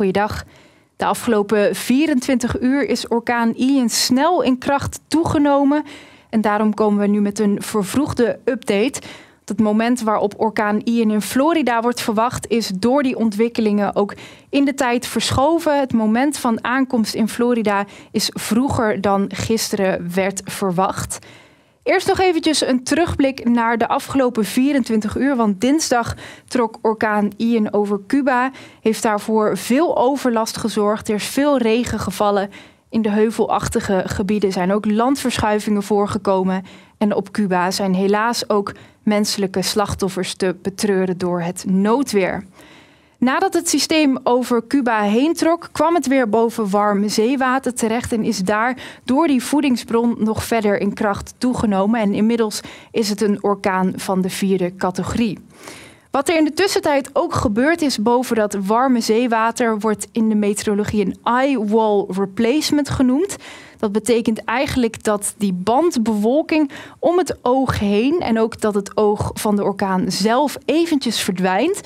Goeiedag. De afgelopen 24 uur is orkaan Ian snel in kracht toegenomen. En daarom komen we nu met een vervroegde update. Het moment waarop orkaan Ian in Florida wordt verwacht, is door die ontwikkelingen ook in de tijd verschoven. Het moment van aankomst in Florida is vroeger dan gisteren werd verwacht. Eerst nog eventjes een terugblik naar de afgelopen 24 uur. Want dinsdag trok orkaan Ian over Cuba. Heeft daarvoor veel overlast gezorgd. Er is veel regen gevallen. In de heuvelachtige gebieden zijn ook landverschuivingen voorgekomen. En op Cuba zijn helaas ook menselijke slachtoffers te betreuren door het noodweer. Nadat het systeem over Cuba heen trok, kwam het weer boven warm zeewater terecht en is daar door die voedingsbron nog verder in kracht toegenomen. En inmiddels is het een orkaan van de vierde categorie. Wat er in de tussentijd ook gebeurd is boven dat warme zeewater, wordt in de meteorologie een eye wall replacement genoemd. Dat betekent eigenlijk dat die bandbewolking om het oog heen en ook dat het oog van de orkaan zelf eventjes verdwijnt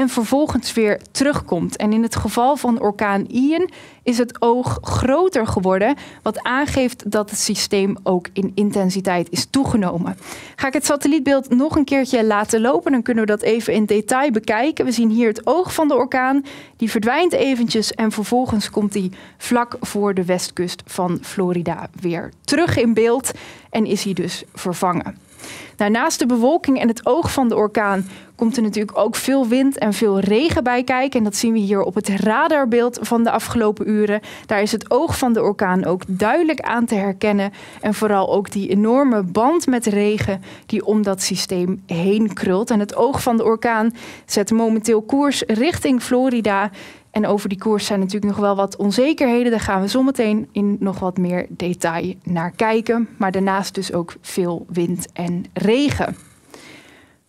en vervolgens weer terugkomt. En in het geval van orkaan Ian is het oog groter geworden, wat aangeeft dat het systeem ook in intensiteit is toegenomen. Ga ik het satellietbeeld nog een keertje laten lopen, dan kunnen we dat even in detail bekijken. We zien hier het oog van de orkaan, die verdwijnt eventjes en vervolgens komt hij vlak voor de westkust van Florida weer terug in beeld en is hij dus vervangen. Nou, naast de bewolking en het oog van de orkaan komt er natuurlijk ook veel wind en veel regen bij kijken. En dat zien we hier op het radarbeeld van de afgelopen uren. Daar is het oog van de orkaan ook duidelijk aan te herkennen. En vooral ook die enorme band met regen die om dat systeem heen krult. En het oog van de orkaan zet momenteel koers richting Florida. En over die koers zijn natuurlijk nog wel wat onzekerheden. Daar gaan we zometeen in nog wat meer detail naar kijken. Maar daarnaast dus ook veel wind en regen.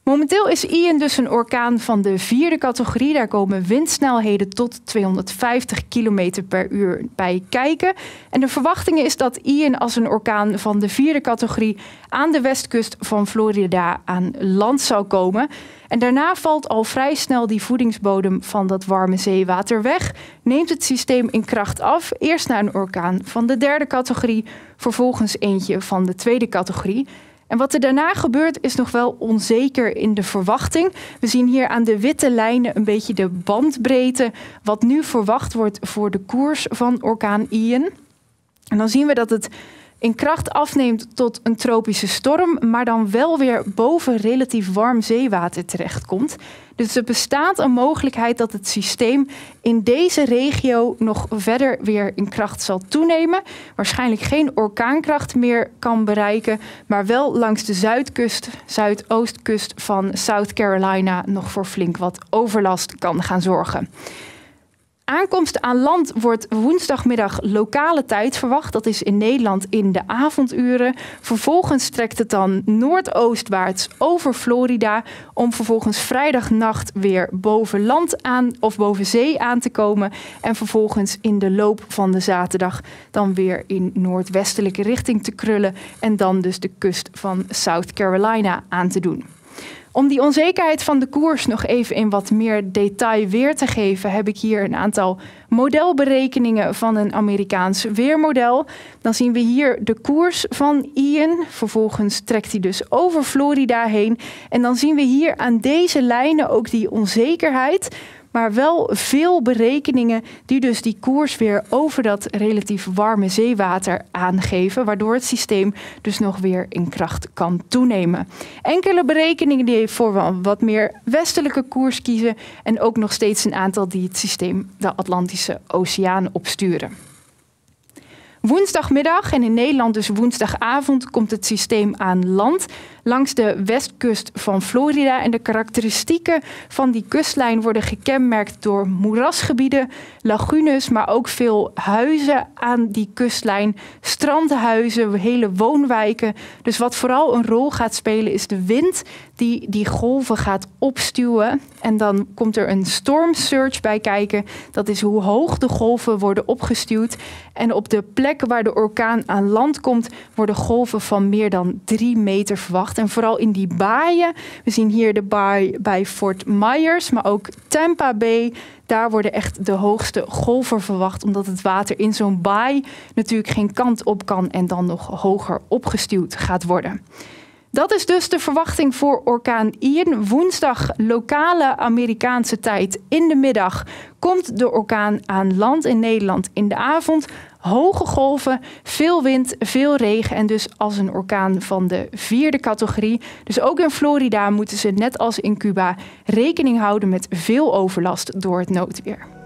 Momenteel is Ian dus een orkaan van de vierde categorie. Daar komen windsnelheden tot 250 km per uur bij kijken. En de verwachting is dat Ian als een orkaan van de vierde categorie aan de westkust van Florida aan land zou komen. En daarna valt al vrij snel die voedingsbodem van dat warme zeewater weg. Neemt het systeem in kracht af. Eerst naar een orkaan van de derde categorie, vervolgens eentje van de tweede categorie. En wat er daarna gebeurt is nog wel onzeker in de verwachting. We zien hier aan de witte lijnen een beetje de bandbreedte wat nu verwacht wordt voor de koers van orkaan Ian. En dan zien we dat het in kracht afneemt tot een tropische storm, maar dan wel weer boven relatief warm zeewater terechtkomt. Dus er bestaat een mogelijkheid dat het systeem in deze regio nog verder weer in kracht zal toenemen. Waarschijnlijk geen orkaankracht meer kan bereiken, maar wel langs de zuidkust, zuidoostkust van South Carolina nog voor flink wat overlast kan gaan zorgen. Aankomst aan land wordt woensdagmiddag lokale tijd verwacht. Dat is in Nederland in de avonduren. Vervolgens trekt het dan noordoostwaarts over Florida. Om vervolgens vrijdagnacht weer boven land aan of boven zee aan te komen. En vervolgens in de loop van de zaterdag dan weer in noordwestelijke richting te krullen. En dan dus de kust van South Carolina aan te doen. Om die onzekerheid van de koers nog even in wat meer detail weer te geven, heb ik hier een aantal modelberekeningen van een Amerikaans weermodel. Dan zien we hier de koers van Ian. Vervolgens trekt hij dus over Florida heen. En dan zien we hier aan deze lijnen ook die onzekerheid maar wel veel berekeningen die dus die koers weer over dat relatief warme zeewater aangeven, waardoor het systeem dus nog weer in kracht kan toenemen. Enkele berekeningen die voor wat meer westelijke koers kiezen en ook nog steeds een aantal die het systeem de Atlantische Oceaan opsturen. Woensdagmiddag en in Nederland dus woensdagavond komt het systeem aan land langs de westkust van Florida. En de karakteristieken van die kustlijn worden gekenmerkt door moerasgebieden, lagunes, maar ook veel huizen aan die kustlijn, strandhuizen, hele woonwijken. Dus wat vooral een rol gaat spelen is de wind die die golven gaat opstuwen. En dan komt er een storm surge bij kijken. Dat is hoe hoog de golven worden opgestuwd. En op de plek waar de orkaan aan land komt, worden golven van meer dan drie meter verwacht. En vooral in die baaien. We zien hier de baai bij Fort Myers, maar ook Tampa Bay. Daar worden echt de hoogste golven verwacht, omdat het water in zo'n baai natuurlijk geen kant op kan en dan nog hoger opgestuwd gaat worden. Dat is dus de verwachting voor orkaan Ian. Woensdag lokale Amerikaanse tijd in de middag komt de orkaan aan land in Nederland in de avond. Hoge golven, veel wind, veel regen en dus als een orkaan van de vierde categorie. Dus ook in Florida moeten ze net als in Cuba rekening houden met veel overlast door het noodweer.